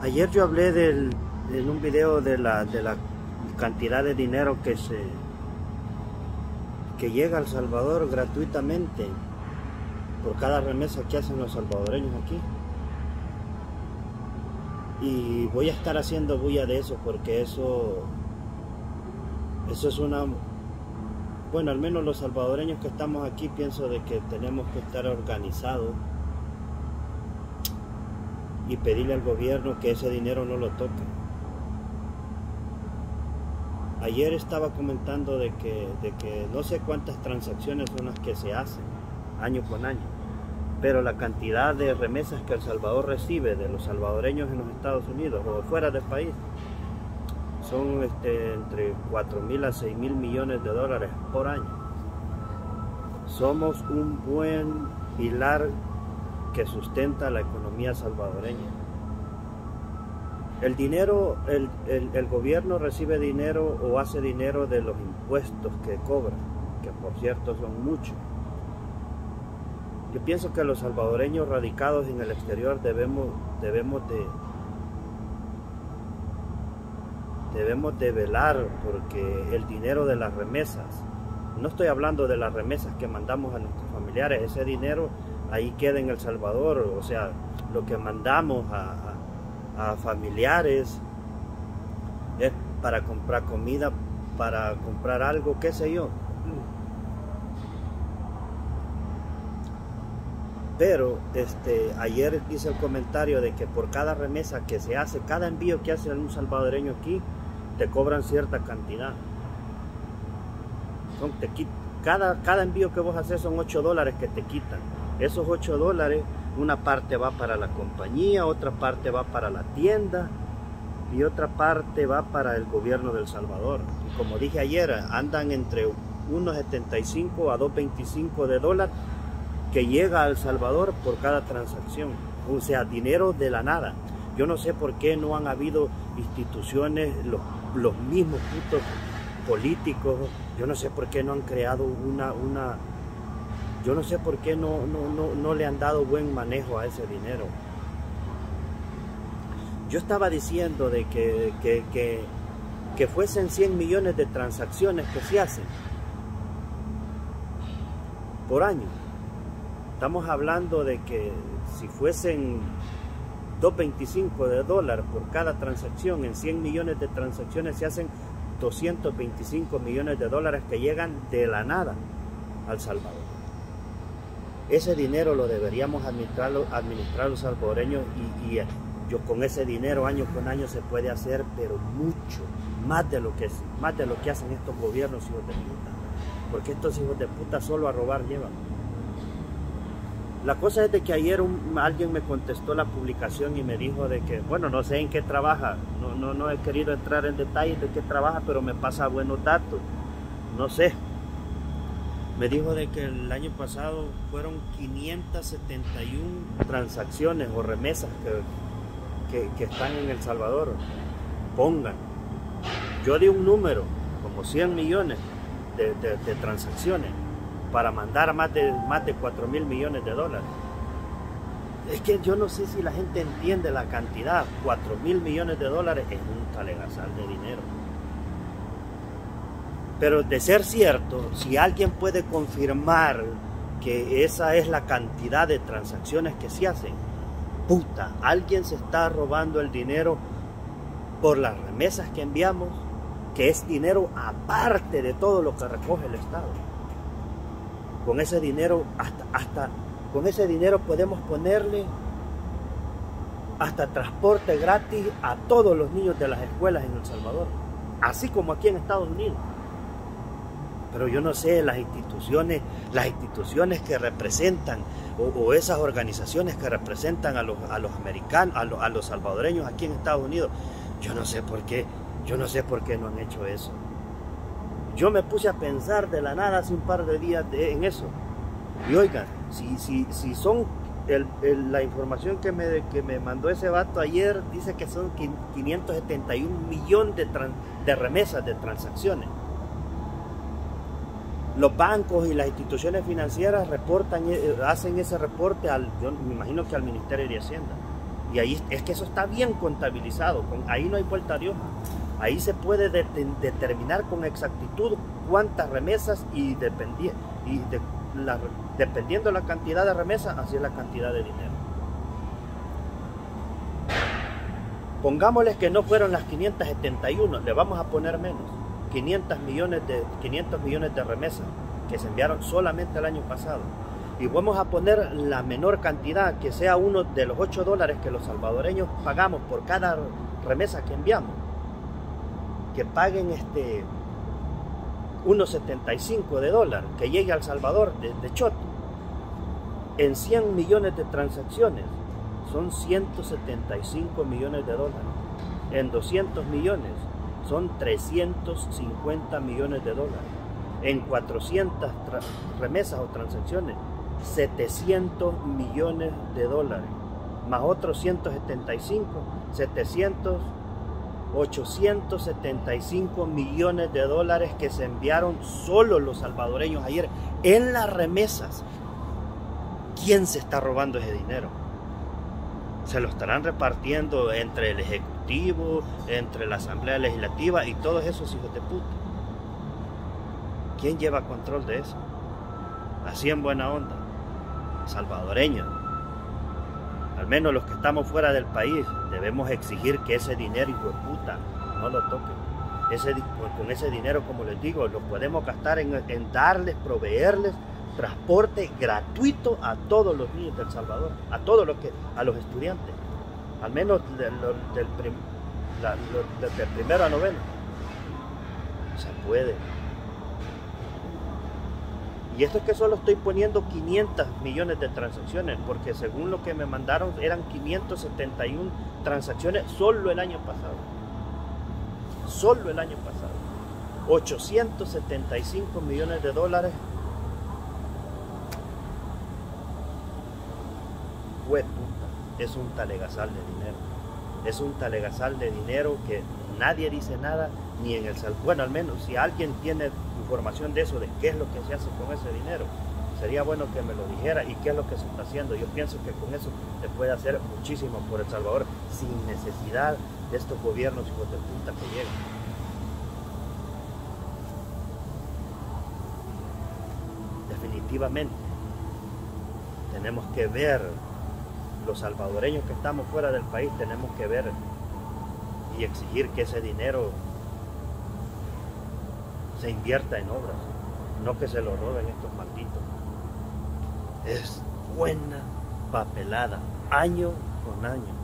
Ayer yo hablé del, en un video de la, de la cantidad de dinero que se que llega al Salvador gratuitamente por cada remesa que hacen los salvadoreños aquí. Y voy a estar haciendo bulla de eso porque eso eso es una bueno, al menos los salvadoreños que estamos aquí pienso de que tenemos que estar organizados y pedirle al gobierno que ese dinero no lo toque. Ayer estaba comentando de que, de que no sé cuántas transacciones son las que se hacen año con año, pero la cantidad de remesas que El Salvador recibe de los salvadoreños en los Estados Unidos o fuera del país son este, entre 4 mil a 6 mil millones de dólares por año. Somos un buen pilar que sustenta la economía salvadoreña. El dinero, el, el, gobierno recibe dinero o hace dinero de los impuestos que cobra, que por cierto son muchos. Yo pienso que los salvadoreños radicados en el exterior debemos, debemos de, debemos de velar porque el dinero de las remesas, no estoy hablando de las remesas que mandamos a nuestros familiares, ese dinero ahí queda en El Salvador, o sea, lo que mandamos a, familiares es para comprar comida, para comprar algo, qué sé yo. Pero este, ayer hice el comentario de que por cada remesa que se hace, cada envío que hace un salvadoreño aquí, te cobran cierta cantidad. Son, te, cada, cada envío que vos haces son 8 dólares que te quitan. Esos 8 dólares, una parte va para la compañía, otra parte va para la tienda y otra parte va para el gobierno del Salvador. Y como dije ayer, andan entre 1.75 a 2.25 de dólar que llega al Salvador por cada transacción. O sea, dinero de la nada. Yo no sé por qué no han habido instituciones, los, los mismos putos políticos, yo no sé por qué no han creado una, una yo no sé por qué no, no, le han dado buen manejo a ese dinero. Yo estaba diciendo de que, que, que, fuesen 100 millones de transacciones que se hacen por año. Estamos hablando de que si fuesen 2.25 de dólar por cada transacción, en 100 millones de transacciones se hacen 225 millones de dólares que llegan de la nada al Salvador. Ese dinero lo deberíamos administrar, administrar los salvadoreños y, yo con ese dinero año con año se puede hacer, pero mucho, más de lo que, más de lo que hacen estos gobiernos hijos de puta. Porque estos hijos de puta solo a robar llevan. La cosa es de que ayer alguien me contestó la publicación y me dijo de que, bueno, no sé en qué trabaja, no, no, no he querido entrar en detalles de qué trabaja, pero me pasa buenos datos. No sé, me dijo de que el año pasado fueron 571 transacciones o remesas que, están en El Salvador. Pongan. Yo di un número, como 100 millones de, transacciones, para mandar más de, más de 4 mil millones de dólares. Es que yo no sé si la gente entiende la cantidad. 4 mil millones de dólares es un talegazal de dinero. Pero de ser cierto, si alguien puede confirmar que esa es la cantidad de transacciones que se hacen, puta, alguien se está robando el dinero por las remesas que enviamos, que es dinero aparte de todo lo que recoge el Estado. Con ese dinero, hasta, hasta con ese dinero podemos ponerle hasta transporte gratis a todos los niños de las escuelas en El Salvador, así como aquí en Estados Unidos pero yo no sé, las instituciones, las instituciones que representan o, esas organizaciones que representan a los, a los americanos, a, los salvadoreños aquí en Estados Unidos, yo no sé por qué, yo no sé por qué no han hecho eso. Yo me puse a pensar de la nada hace un par de días en eso. Y oigan, si, si, si son la información que me, que me mandó ese vato ayer dice que son 571 millones de, de remesas de transacciones los bancos y las instituciones financieras reportan, eh, hacen ese reporte al, yo me imagino que al Ministerio de Hacienda. Y ahí es que eso está bien contabilizado, ahí no hay vuelta a Dios. Ahí se puede determinar con exactitud cuántas remesas y, dependiendo y de la, dependiendo la cantidad de remesas, así es la cantidad de dinero. Pongámosles que no fueron las 571, le vamos a poner menos. 500 millones de, 500 millones de remesas que se enviaron solamente el año pasado. Y vamos a poner la menor cantidad, que sea uno de los 8 dólares que los salvadoreños pagamos por cada remesa que enviamos. Que paguen este 1,75 de dólar que llegue al Salvador de, de Choto. En 100 millones de transacciones son 175 millones de dólares. En 200 millones son 350 millones de dólares. En 400 remesas o transacciones, 700 millones de dólares. Más otros 175, 700, 875 millones de dólares que se enviaron solo los salvadoreños ayer en las remesas. ¿Quién se está robando ese dinero? Se lo estarán repartiendo entre el Ejecutivo, entre la Asamblea Legislativa y todos esos hijos de puta. ¿Quién lleva control de eso? Así en buena onda. Salvadoreños. Al menos los que estamos fuera del país debemos exigir que ese dinero, hijo de puta, no lo toquen. Ese, con ese dinero, como les digo, lo podemos gastar en, en darles, proveerles transporte gratuito a todos los niños de El Salvador, a todos los que, a los estudiantes, al menos del, primero a noveno. Se puede. Y esto es que solo estoy poniendo 500 millones de transacciones, porque según lo que me mandaron eran 571 transacciones solo el año pasado. Solo el año pasado. 875 millones de dólares es un talegazal de dinero. Es un talegazal de dinero que nadie dice nada, ni en el Bueno, al menos si alguien tiene información de eso, de qué es lo que se hace con ese dinero, sería bueno que me lo dijera y qué es lo que se está haciendo. Yo pienso que con eso se puede hacer muchísimo por El Salvador sin necesidad de estos gobiernos hijos de punta que llegan. Definitivamente tenemos que ver los salvadoreños que estamos fuera del país tenemos que ver y exigir que ese dinero se invierta en obras, no que se lo roben estos malditos. Es buena papelada, año con año.